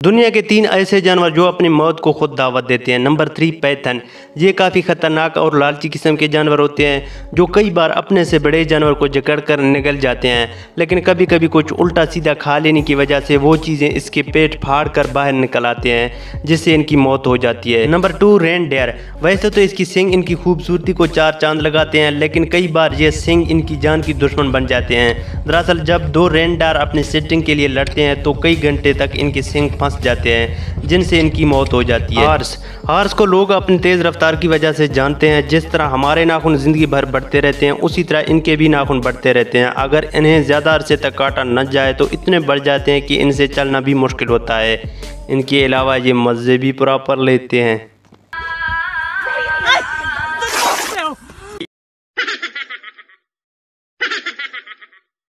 दुनिया के तीन ऐसे जानवर जो अपनी मौत को खुद दावत देते हैं। Number three, python. ये काफ़ी ख़तरनाक और लालची किस्म के जानवर होते हैं, जो कई बार अपने से बड़े जानवर को जकड़ कर निकल जाते हैं। लेकिन कभी कभी कुछ उल्टा सीधा खा लेने की वजह से वो चीज़ें इसके पेट फाड़ कर बाहर निकल आते हैं, जिससे इनकी मौत हो जाती है। Number two, reindeer. वैसे तो इसकी सिंग इनकी खूबसूरती को चार चाँद लगाते हैं, लेकिन कई बार ये सिंग इनकी जान की दुश्मन बन जाते हैं। दरअसल जब दो रेन अपनी सेटिंग के लिए लड़ते हैं तो कई घंटे तक इनकी सिंग फंस जाते हैं, जिनसे इनकी मौत हो जाती है। हार्स हार्स को लोग अपनी तेज़ रफ्तार की वजह से जानते हैं, जिस तरह हमारे नाखून ज़िंदगी भर बढ़ते रहते हैं, उसी तरह इनके भी नाखून बढ़ते रहते हैं। अगर इन्हें ज़्यादा अरसे तक काटा न जाए तो इतने बढ़ जाते हैं कि इनसे चलना भी मुश्किल होता है। इनके अलावा ये मज़े भी प्रॉपर लेते हैं।